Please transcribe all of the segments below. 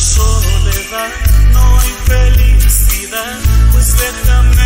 soledad no hay felicidad, pues déjame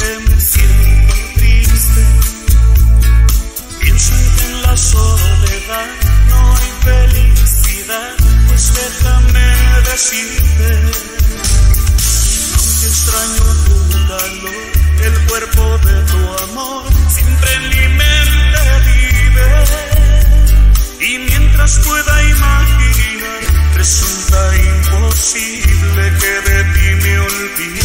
que me siento triste. Pienso en que en la soledad no hay felicidad, pues déjame decirte. Aunque extraño tu calor, el cuerpo de tu amor siempre en mi mente vive. Y mientras pueda imaginar, resulta imposible que de ti me olvide.